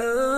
Oh.